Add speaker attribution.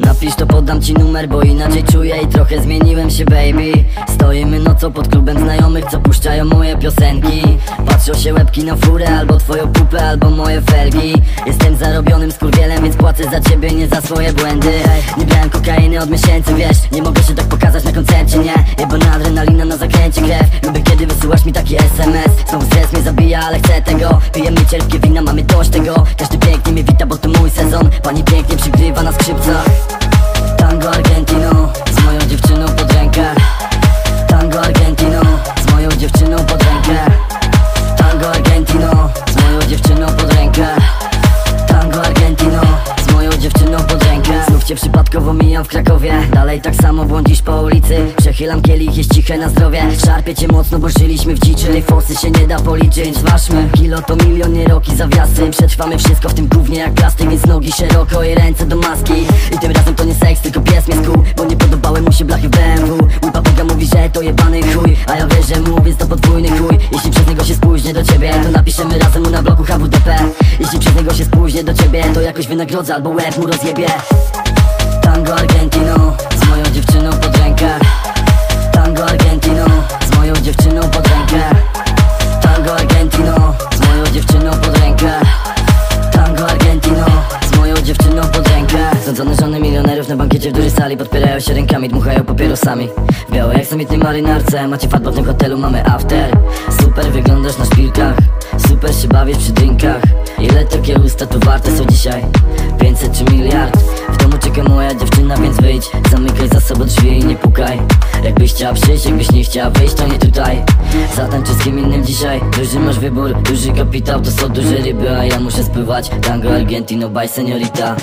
Speaker 1: napisz to podam ci numer Bo inaczej czuję i trochę zmieniłem się baby. Stoimy nocą pod klubem znajomych Co puszczają moje piosenki. Patrzą się łebki na furę Albo twoją pupę, albo moje felgi. Jestem zarobionym skurwielem Więc płacę za ciebie, nie za swoje błędy. Nie brałem kokainy od miesięcy, wiesz Nie mogę się tak pokazać na koncercie, nie? Jebana adrenalina na zakręcie krew. Lubię kiedy wysyłasz mi taki SMS Znowu stres mnie zabija, ale chcę tego. Pijemy cierpkie wina, mamy dość tego. Każdy pięknie mnie wita, bo to mój sezon. Pani pięknie przygrywa na skrzypcach Dalej tak samo błądzisz po ulicy. Przechylam kielich, jest ciche na zdrowie. Szarpie cię mocno, bo żyliśmy w dziczy Tej forsy się nie da policzyć, więc ważmy Kilo to milion, nie roki zawiasy Przetrwamy wszystko w tym gównie jak plastyk Więc nogi szeroko i ręce do maski. I tym razem to nie seks, tylko pies mnie skuł Bo nie podobały mu się blachy BMW. Mój papuga mówi, że to jebany chuj A ja wierzę mu, więc to podwójny chuj. Jeśli przez niego się spóźnię do ciebie To napiszemy razem mu na bloku HWDP Jeśli przez niego się spóźnię do ciebie To jakoś wynagrodzę albo łeb mu rozjebie. Tango Argentino moją dziewczyną pod rękę. Tango Argentino Z moją dziewczyną pod rękę. Tango Argentino Z moją dziewczyną pod rękę. Tango Argentino Z moją dziewczyną pod rękę. Sądzone żony milionerów na bankiecie w dużej sali Podpierają się rękami, dmuchają papierosami. W białej jak samitnej marynarce Macie fat, bo w tym hotelu mamy after. Super wyglądasz na szpilkach Super się bawisz przy drinkach takie usta tu warte są dzisiaj? 500 czy miliard? W domu czeka moja dziewczyna, więc wyjdź. Zamykaj za sobą drzwi i nie pukaj. Jakbyś chciała przyjść, jakbyś nie chciała wyjść, to nie tutaj. Zatańczy z kim innym dzisiaj. Duży masz wybór, duży kapitał To są duże ryby, a ja muszę spływać. Tango Argentino, by seniorita